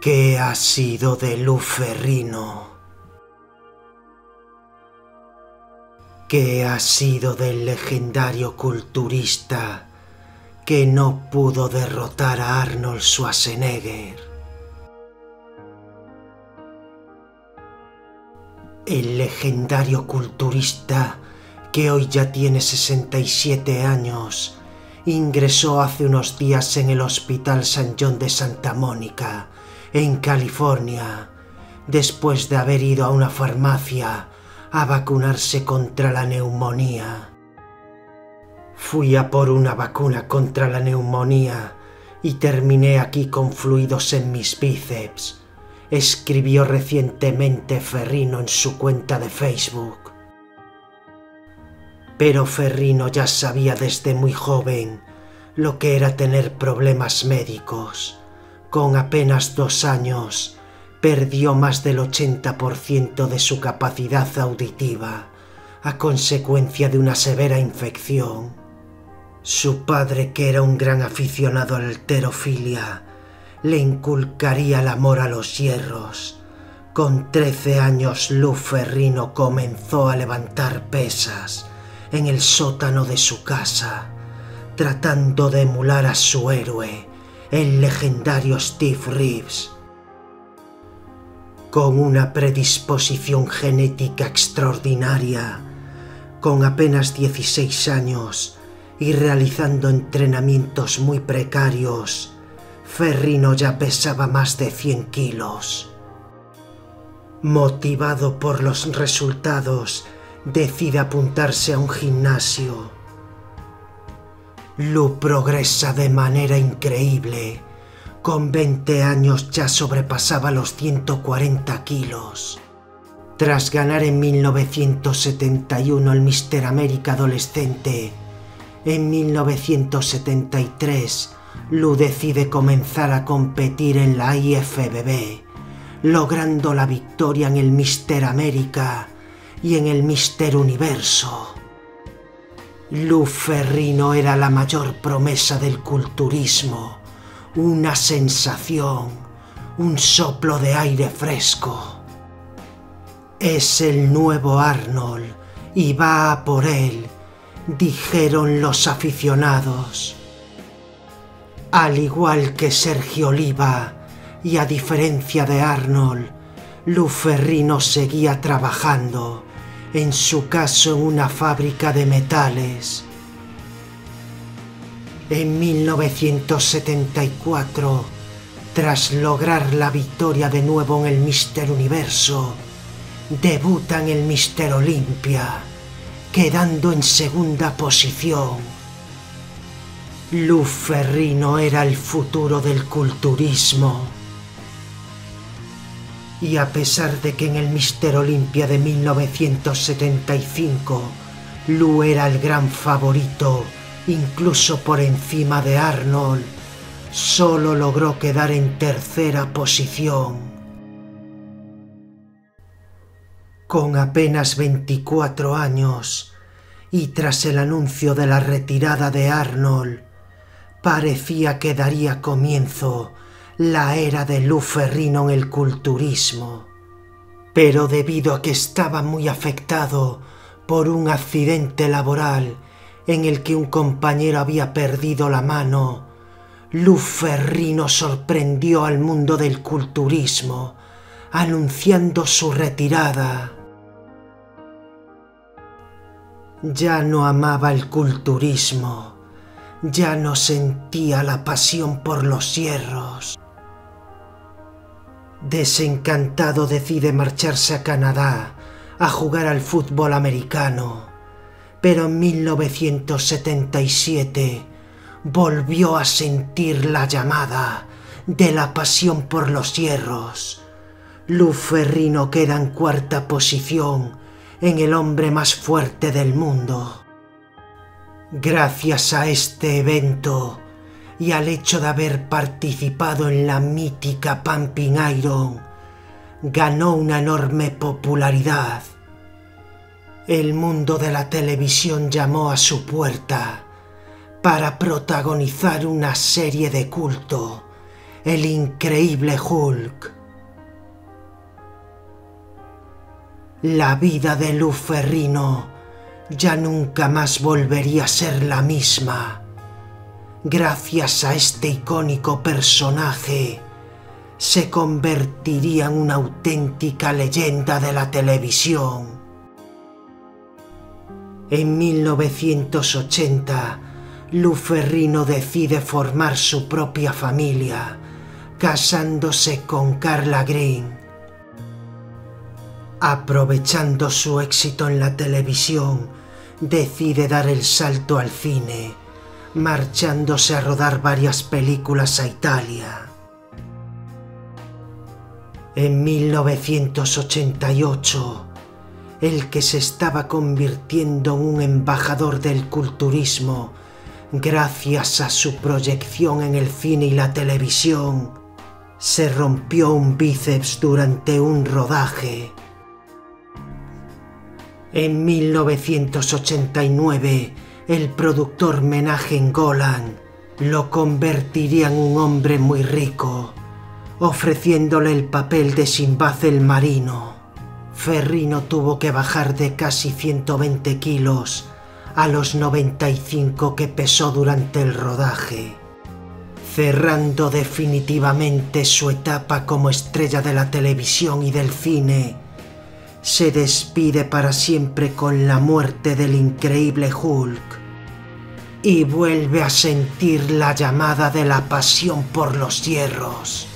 ¿Qué ha sido de Luferrino? ¿Qué ha sido del legendario culturista que no pudo derrotar a Arnold Schwarzenegger? El legendario culturista que hoy ya tiene 67 años ingresó hace unos días en el Hospital San John de Santa Mónica en California, después de haber ido a una farmacia a vacunarse contra la neumonía. Fui a por una vacuna contra la neumonía y terminé aquí con fluidos en mis bíceps, escribió recientemente Ferrino en su cuenta de Facebook. Pero Ferrino ya sabía desde muy joven lo que era tener problemas médicos con apenas dos años, perdió más del 80% de su capacidad auditiva a consecuencia de una severa infección. Su padre, que era un gran aficionado a la alterofilia, le inculcaría el amor a los hierros. Con trece años, Lu Ferrino comenzó a levantar pesas en el sótano de su casa, tratando de emular a su héroe, el legendario Steve Reeves. Con una predisposición genética extraordinaria, con apenas 16 años y realizando entrenamientos muy precarios, Ferrino ya pesaba más de 100 kilos. Motivado por los resultados, decide apuntarse a un gimnasio Lu progresa de manera increíble. Con 20 años ya sobrepasaba los 140 kilos. Tras ganar en 1971 el Mister América adolescente, en 1973 Lu decide comenzar a competir en la IFBB, logrando la victoria en el Mister América y en el Mister Universo. Lu Ferrino era la mayor promesa del culturismo, una sensación, un soplo de aire fresco. Es el nuevo Arnold y va a por él, dijeron los aficionados. Al igual que Sergio Oliva, y a diferencia de Arnold, Lu Ferrino seguía trabajando en su caso en una fábrica de metales. En 1974, tras lograr la victoria de nuevo en el Mister Universo, debuta en el Mister Olimpia, quedando en segunda posición. Luz Ferrino era el futuro del culturismo y a pesar de que en el Mister Olimpia de 1975 Lu era el gran favorito, incluso por encima de Arnold, solo logró quedar en tercera posición. Con apenas 24 años y tras el anuncio de la retirada de Arnold, parecía que daría comienzo la era de Luferrino en el culturismo. Pero debido a que estaba muy afectado por un accidente laboral en el que un compañero había perdido la mano, Luferrino sorprendió al mundo del culturismo, anunciando su retirada. Ya no amaba el culturismo, ya no sentía la pasión por los hierros. Desencantado decide marcharse a Canadá a jugar al fútbol americano, pero en 1977 volvió a sentir la llamada de la pasión por los hierros. Luferrino queda en cuarta posición en el hombre más fuerte del mundo. Gracias a este evento, y al hecho de haber participado en la mítica Pumping Iron, ganó una enorme popularidad. El mundo de la televisión llamó a su puerta para protagonizar una serie de culto el increíble Hulk. La vida de Luferrino ya nunca más volvería a ser la misma. Gracias a este icónico personaje, se convertiría en una auténtica leyenda de la televisión. En 1980, Luferrino decide formar su propia familia, casándose con Carla Green. Aprovechando su éxito en la televisión, decide dar el salto al cine, marchándose a rodar varias películas a Italia. En 1988, el que se estaba convirtiendo en un embajador del culturismo gracias a su proyección en el cine y la televisión, se rompió un bíceps durante un rodaje. En 1989, el productor Menagen Golan lo convertiría en un hombre muy rico ofreciéndole el papel de Simbad el marino. Ferrino tuvo que bajar de casi 120 kilos a los 95 que pesó durante el rodaje, cerrando definitivamente su etapa como estrella de la televisión y del cine. Se despide para siempre con la muerte del increíble Hulk y vuelve a sentir la llamada de la pasión por los hierros.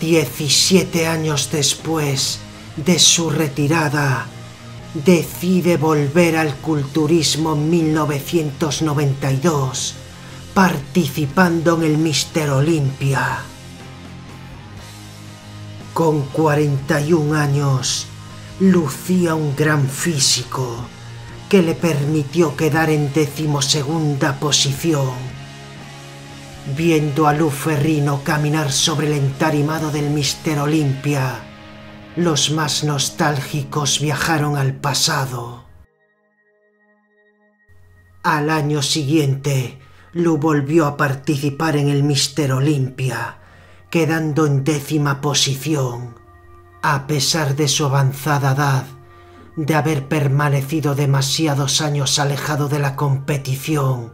17 años después de su retirada, decide volver al culturismo en 1992, participando en el Mister Olympia. Con 41 años, lucía un gran físico que le permitió quedar en decimosegunda posición viendo a Luferrino caminar sobre el entarimado del Mister Olimpia, los más nostálgicos viajaron al pasado. Al año siguiente, Lu volvió a participar en el Mister Olimpia, quedando en décima posición, a pesar de su avanzada edad, de haber permanecido demasiados años alejado de la competición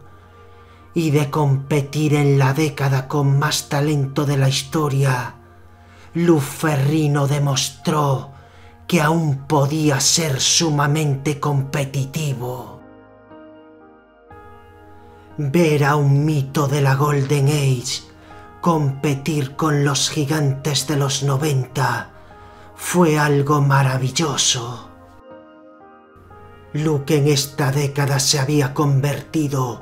y de competir en la década con más talento de la historia, Luferrino demostró que aún podía ser sumamente competitivo. Ver a un mito de la Golden Age competir con los gigantes de los 90 fue algo maravilloso. Luke en esta década se había convertido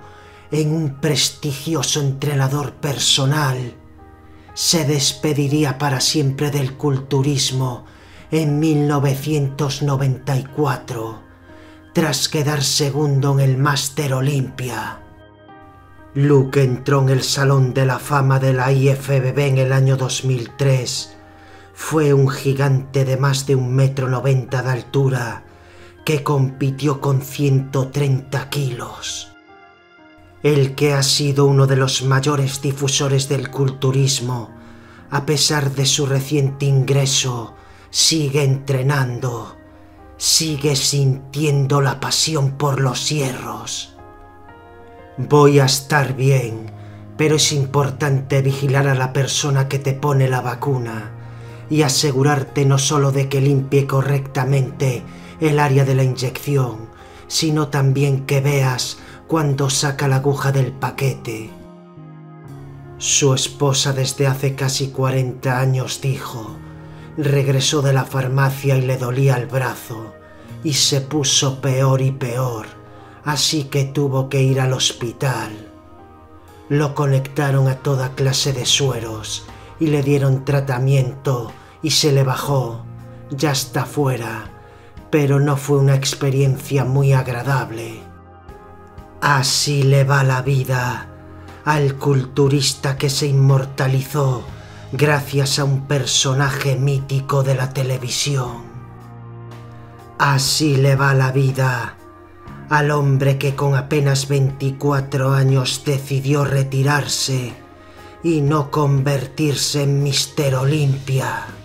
en un prestigioso entrenador personal, se despediría para siempre del culturismo en 1994, tras quedar segundo en el Master Olympia. Luke entró en el Salón de la Fama de la IFBB en el año 2003. Fue un gigante de más de un metro noventa de altura que compitió con 130 kilos el que ha sido uno de los mayores difusores del culturismo, a pesar de su reciente ingreso, sigue entrenando, sigue sintiendo la pasión por los hierros. Voy a estar bien, pero es importante vigilar a la persona que te pone la vacuna y asegurarte no solo de que limpie correctamente el área de la inyección, sino también que veas cuando saca la aguja del paquete. Su esposa desde hace casi 40 años dijo, regresó de la farmacia y le dolía el brazo, y se puso peor y peor, así que tuvo que ir al hospital. Lo conectaron a toda clase de sueros y le dieron tratamiento y se le bajó, ya está fuera, pero no fue una experiencia muy agradable. Así le va la vida al culturista que se inmortalizó gracias a un personaje mítico de la televisión. Así le va la vida al hombre que con apenas 24 años decidió retirarse y no convertirse en Mister Olimpia.